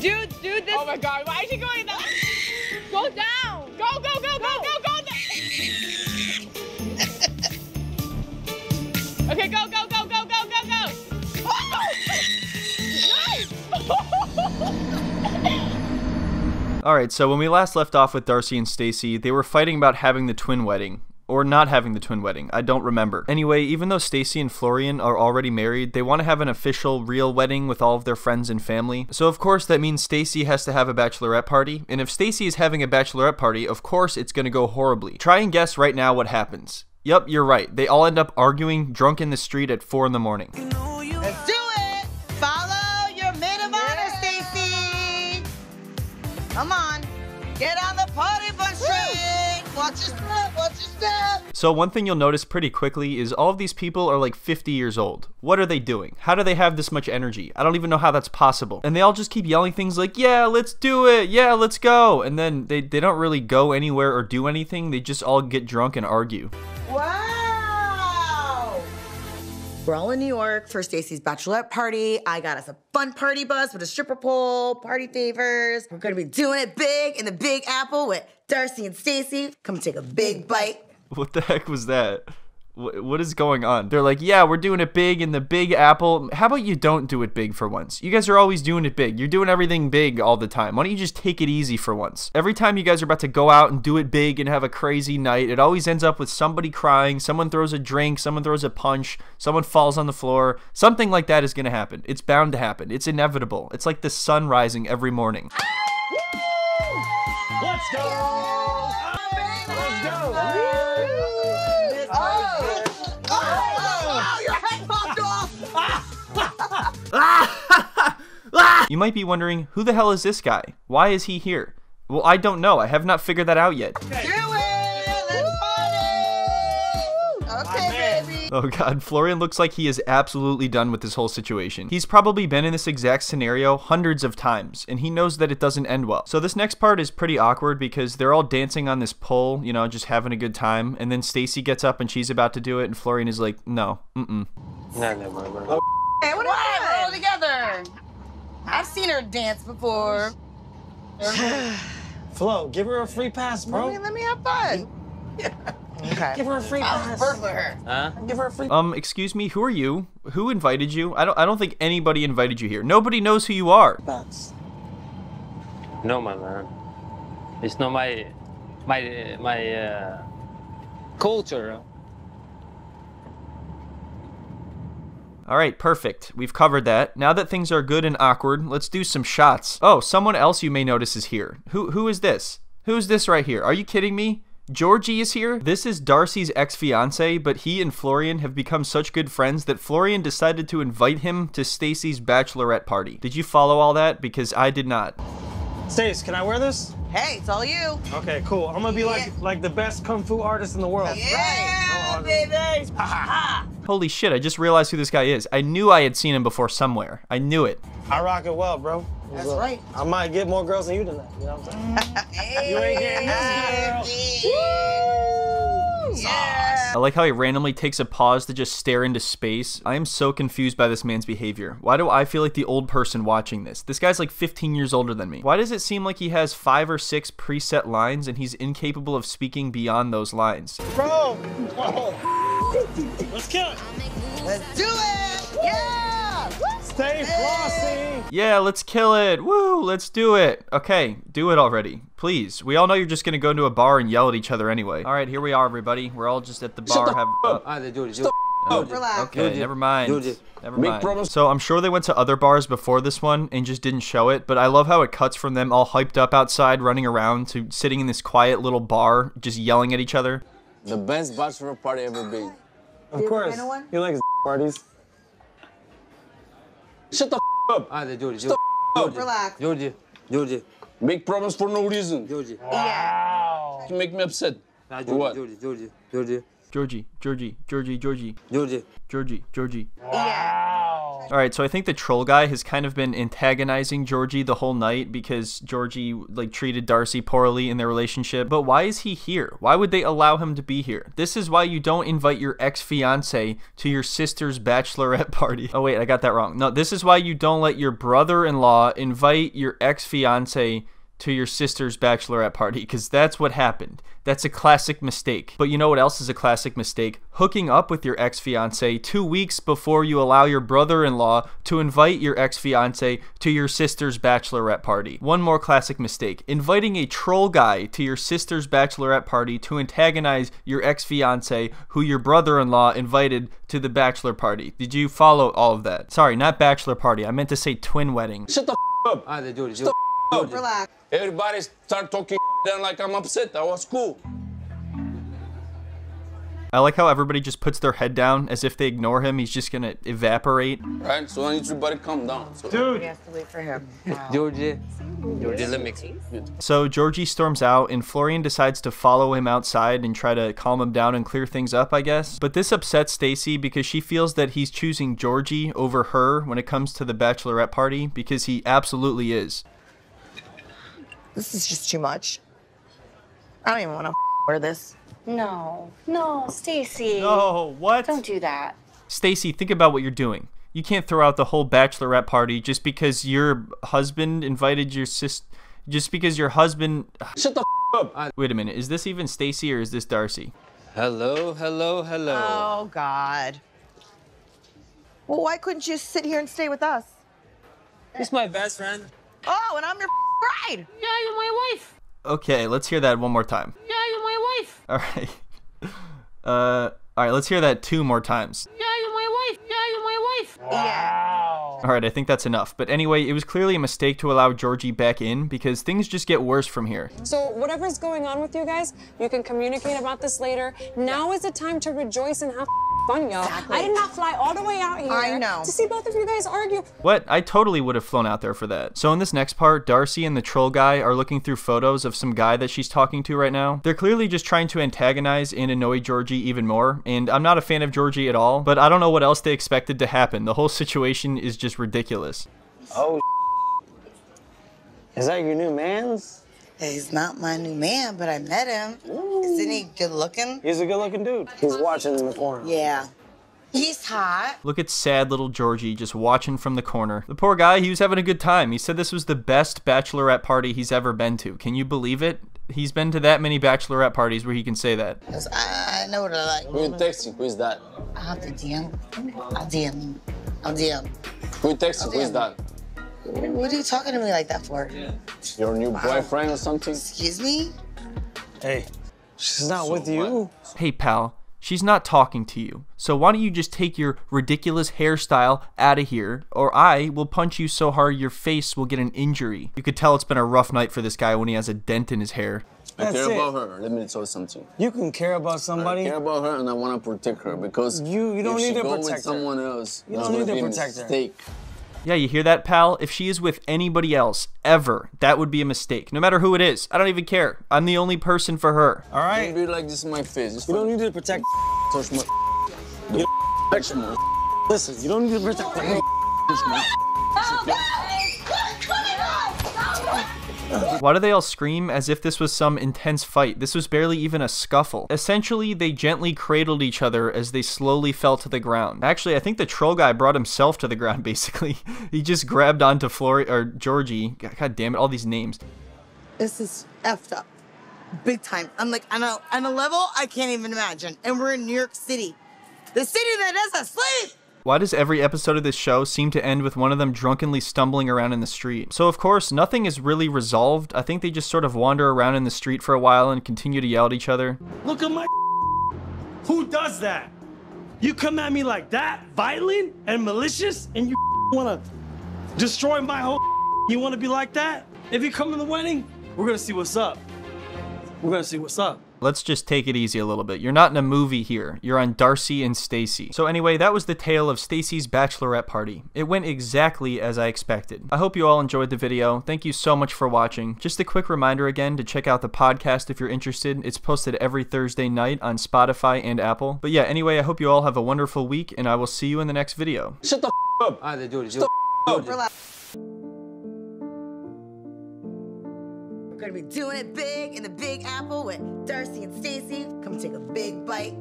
Dude, dude, this. Oh my god, why is she going down? Go down. Go, go, go, go, go, go. okay, go, go, go, go, go, go, go. All right, so when we last left off with Darcey and Stacey, they were fighting about having the twin wedding or not having the twin wedding. I don't remember. Anyway, even though Stacey and Florian are already married, they want to have an official real wedding with all of their friends and family. So of course that means Stacey has to have a bachelorette party, and if Stacey is having a bachelorette party, of course it's going to go horribly. Try and guess right now what happens. Yup, you're right. They all end up arguing drunk in the street at 4 in the morning. Let's do So one thing you'll notice pretty quickly is all of these people are like 50 years old. What are they doing? How do they have this much energy? I don't even know how that's possible. And they all just keep yelling things like, yeah, let's do it. Yeah, let's go. And then they, they don't really go anywhere or do anything. They just all get drunk and argue. Wow. We're all in New York for Stacey's bachelorette party. I got us a fun party bus with a stripper pole, party favors. We're gonna be doing it big in the Big Apple with Darcey and Stacey. Come take a big bite. What the heck was that? Wh- What is going on? They're like, yeah, we're doing it big in the big apple. How about you don't do it big for once? You guys are always doing it big. You're doing everything big all the time. Why don't you just take it easy for once? Every time you guys are about to go out and do it big and have a crazy night, it always ends up with somebody crying, someone throws a drink, someone throws a punch, someone falls on the floor. Something like that is going to happen. It's bound to happen. It's inevitable. It's like the sun rising every morning. Let's go! Let's go! You might be wondering, who the hell is this guy? Why is he here? Well, I don't know. I have not figured that out yet. Do it. Let's party. Okay, baby. Oh god, Florian looks like he is absolutely done with this whole situation. He's probably been in this exact scenario hundreds of times, and he knows that it doesn't end well. So this next part is pretty awkward because they're all dancing on this pole, you know, just having a good time, and then Stacey gets up and she's about to do it, and Florian is like, no, mm-mm. No, no, bro, bro. Hey, what what? We're all together. I've seen her dance before. Flo, give her a free pass, Let me, bro. let me have fun. okay. Give her a free pass. Perfect for her. Huh? Give her a free Um, excuse me, who are you? Who invited you? I don't I don't think anybody invited you here. Nobody knows who you are. pass. No, my man. It's not my my my uh, culture. All right, perfect. We've covered that. Now that things are good and awkward, let's do some shots. Oh, someone else you may notice is here. Who who is this? Who's this right here? Are you kidding me? Georgie is here. This is Darcey's ex-fiance, but he and Florian have become such good friends that Florian decided to invite him to Stacey's bachelorette party. Did you follow all that? Because I did not. Stace, can I wear this? Hey, it's all you. Okay, cool. I'm gonna be like Yeah. like the best kung fu artist in the world. Yeah, baby. Holy shit, I just realized who this guy is. I knew I had seen him before somewhere. I knew it. I rock it well, bro. That's right. I might get more girls than you tonight. You know what I'm saying? You ain't getting this girl. Yeah. I like how he randomly takes a pause to just stare into space. I am so confused by this man's behavior. Why do I feel like the old person watching this? This guy's like 15 years older than me. Why does it seem like he has five or six preset lines and he's incapable of speaking beyond those lines? Bro! Let's kill it! Let's do it. Yeah. Stay flossy! Yeah, let's kill it. Woo, let's do it. Okay, do it already. Please. We all know you're just gonna go into a bar and yell at each other anyway. All right, here we are, everybody. We're all just at the bar. have, uh, Ah, they do it. do Relax. Okay, never mind. Georgie. Never mind. problems. So I'm sure they went to other bars before this one and just didn't show it, but I love how it cuts from them all hyped up outside, running around, to sitting in this quiet little bar, just yelling at each other. The best bachelor party ever been. Of course. been to? He likes parties. Shut the f- up. Ah, they do it. Shut the f- up. Relax. Georgie. Georgie. Make problems for no reason. Georgie. Yeah. You make me upset. For what? Georgie. Georgie. Georgie. Georgie, Georgie, Georgie, Georgie, Georgie. Georgie, Georgie. Yeah. All right, so I think the troll guy has kind of been antagonizing Georgie the whole night because Georgie like treated Darcey poorly in their relationship. But why is he here? Why would they allow him to be here? This is why you don't invite your ex-fiance to your sister's bachelorette party. Oh wait, I got that wrong. No, this is why you don't let your brother-in-law invite your ex-fiance to your sister's bachelorette party because that's what happened. That's a classic mistake. But you know what else is a classic mistake? Hooking up with your ex fiance two weeks before you allow your brother in law to invite your ex fiance to your sister's bachelorette party. One more classic mistake inviting a troll guy to your sister's bachelorette party to antagonize your ex fiance who your brother in law invited to the bachelor party. Did you follow all of that? Sorry, not bachelor party. I meant to say twin wedding. Shut the f up. Ah, the Oh, Georgie. Georgie. Relax. Everybody start talking then like I'm upset. That was cool. I like how everybody just puts their head down as if they ignore him. He's just gonna evaporate. Right? So I need everybody calm down. So We have to wait for him. Georgie. Georgie, let me. So Georgie storms out, and Florian decides to follow him outside and try to calm him down and clear things up, I guess. But this upsets Stacey because she feels that he's choosing Georgie over her when it comes to the bachelorette party because he absolutely is. This is just too much. I don't even want to wear this. No, no, Stacey. Oh, what? Don't do that. Stacey, think about what you're doing. You can't throw out the whole bachelorette party just because your husband invited your sis. Just because your husband. shut the up. Wait a minute. Is this even Stacey or is this Darcey? Hello, hello, hello. Oh, God. Well, why couldn't you sit here and stay with us? He's my best friend. Oh, and I'm your bride. Yeah, you're my wife. Okay, let's hear that one more time. Yeah, you're my wife. All right. Uh, all right. Let's hear that two more times. Yeah, you're my wife. Yeah, you're my wife. Yeah. All right, I think that's enough. But anyway, it was clearly a mistake to allow Georgie back in because things just get worse from here. So, whatever's going on with you guys, you can communicate about this later. Now is the time to rejoice and have fun, y'all. Exactly. I did not fly all the way out here I know. to see both of you guys argue. What? I totally would have flown out there for that. So in this next part, Darcey and the troll guy are looking through photos of some guy that she's talking to right now. They're clearly just trying to antagonize and annoy Georgie even more, and I'm not a fan of Georgie at all, but I don't know what else they expected to happen. The whole situation is just ridiculous. Oh, is that your new man's? He's not my new man, but I met him. Isn't he good looking? He's a good-looking dude. He's watching in the corner. Yeah. He's hot. Look at sad little Georgie just watching from the corner. The poor guy, he was having a good time. He said this was the best bachelorette party he's ever been to. Can you believe it? He's been to that many bachelorette parties where he can say that. I, I know what I like. Who you texting? Who is that? I'll have to DM. I'll DM. I'll DM. Who you texting? Who is that? What are you talking to me like that for? Your new boyfriend or something? Excuse me? Hey, she's not with you. Hey, pal, she's not talking to you. So why don't you just take your ridiculous hairstyle out of here, or I will punch you so hard your face will get an injury. You could tell it's been a rough night for this guy when he has a dent in his hair. I That's care it. about her. Let me tell you something. You can care about somebody. I somebody. care about her and I want to protect her because You- you don't if need she to go protect her. with someone else, You don't need to be a protect her. mistake. Yeah, you hear that, pal? If she is with anybody else, ever, that would be a mistake. No matter who it is. I don't even care. I'm the only person for her. All right? Don't be like this in my face. It's You don't need to protect. touch my. You touch me. Listen, you don't need to protect. Touch me. Oh, Why do they all scream as if this was some intense fight? This was barely even a scuffle. Essentially, they gently cradled each other as they slowly fell to the ground. Actually, I think the troll guy brought himself to the ground, basically. he just grabbed onto Flori- or Georgie. God, God damn it, all these names. This is effed up. Big time. I'm like, on a, on a level I can't even imagine. And we're in New York City. The city that doesn't sleep. Why does every episode of this show seem to end with one of them drunkenly stumbling around in the street? So, of course, nothing is really resolved. I think they just sort of wander around in the street for a while and continue to yell at each other. Look at my. Who does that? You come at me like that, violent and malicious, and you wanna destroy my whole. You wanna be like that? If you come to the wedding, we're gonna see what's up. We're gonna see what's up. Let's just take it easy a little bit. You're not in a movie here. You're on Darcey and Stacey. So anyway, that was the tale of Stacey's bachelorette party. It went exactly as I expected. I hope you all enjoyed the video. Thank you so much for watching. Just a quick reminder again to check out the podcast if you're interested. It's posted every Thursday night on Spotify and Apple. But yeah, anyway, I hope you all have a wonderful week and I will see you in the next video. Shut the f- up. Ah, George, Shut the f- up. Relax. Gonna be doing it big in the Big Apple with Darcey and Stacey. Come take a big bite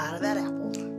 out of that apple.